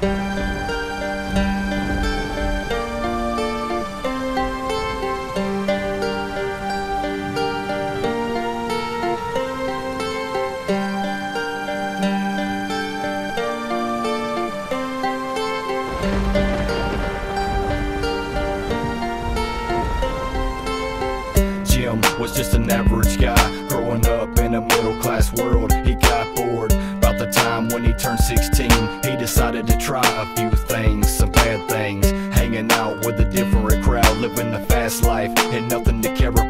Jim was just an average guy growing up in a middle class world. He got bored about the time when he turned 16 things, some bad things. Hanging out with a different crowd, living a fast life, and nothing to care about.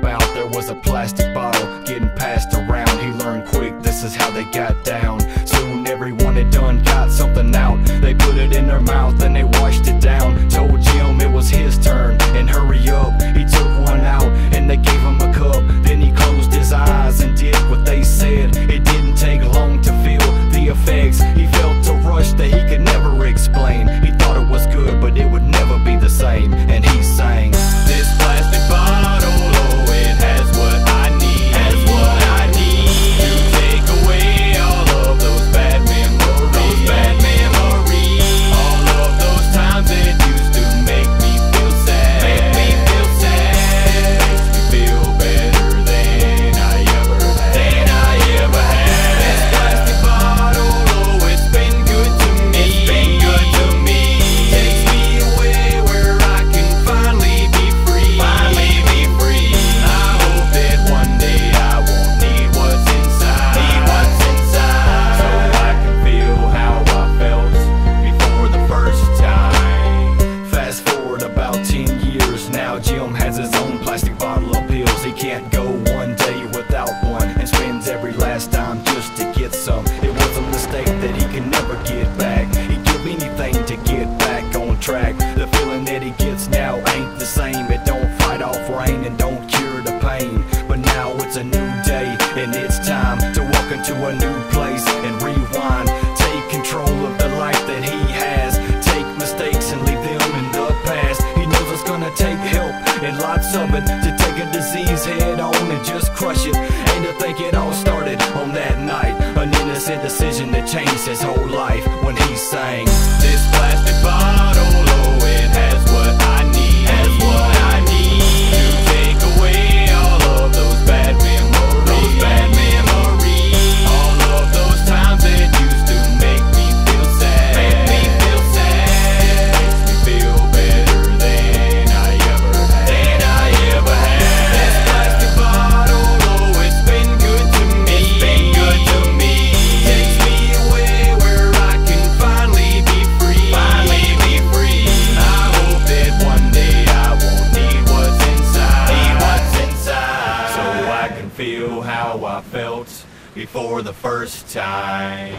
to a new place and rewind. Take control of the life that he has. Take mistakes and leave them in the past. He knows it's gonna take help and lots of it to take a disease head on and just crush it. And to think it all started on that night. An innocent decision that changed his whole life when he sang. This plastic bottle, oh, it has what how I felt before the first time.